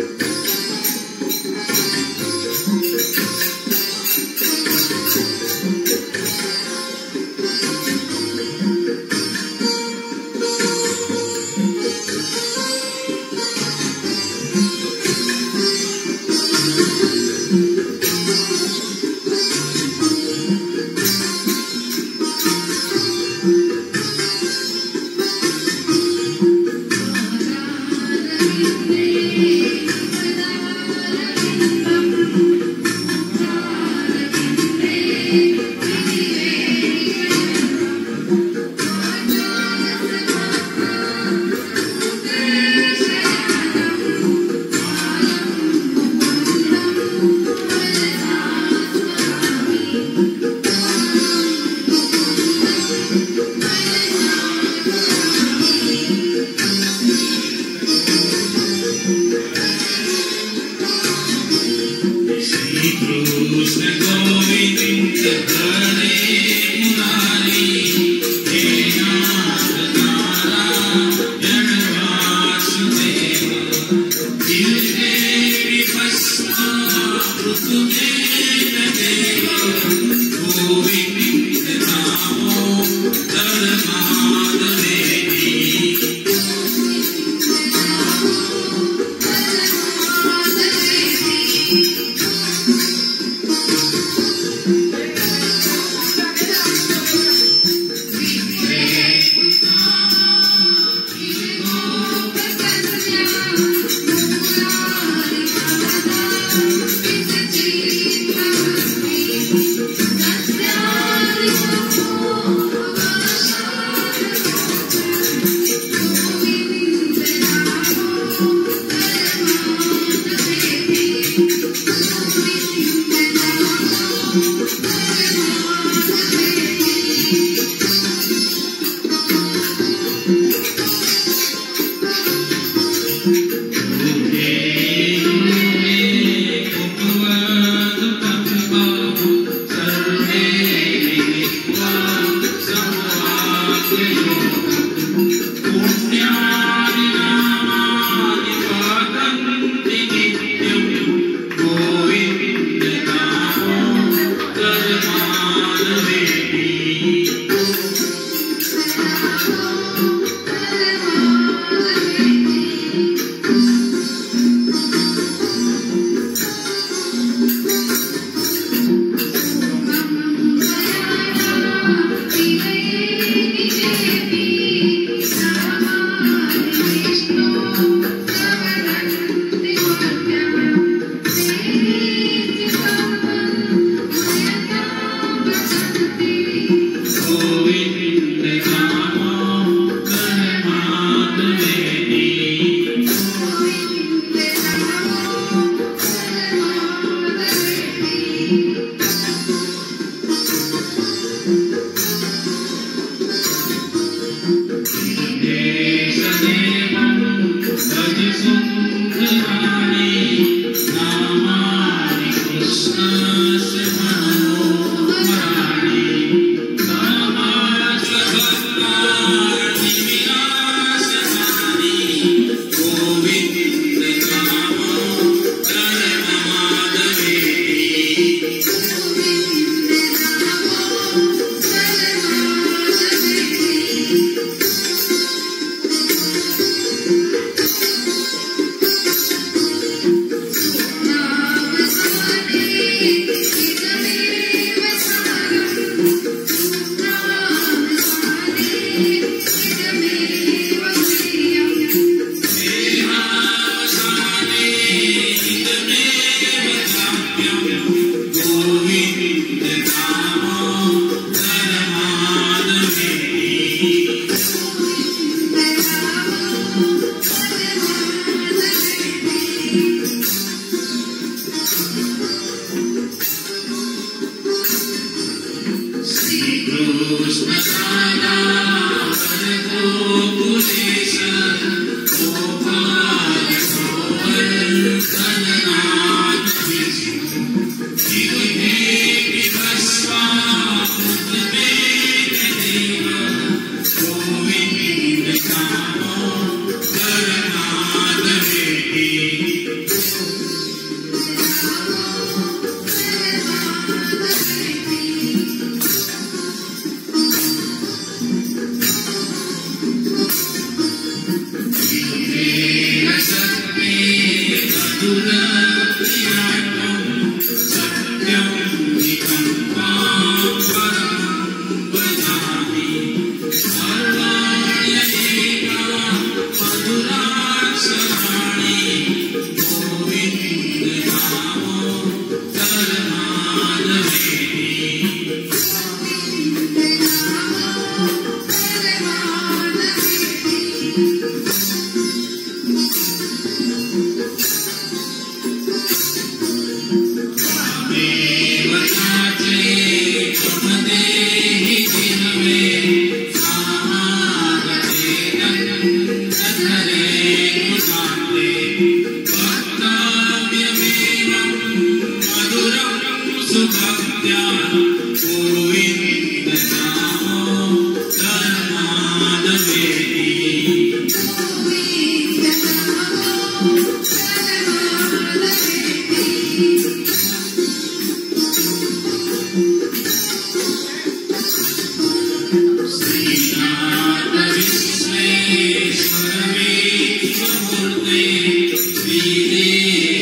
Thank sleeping, they come on. Christmas. He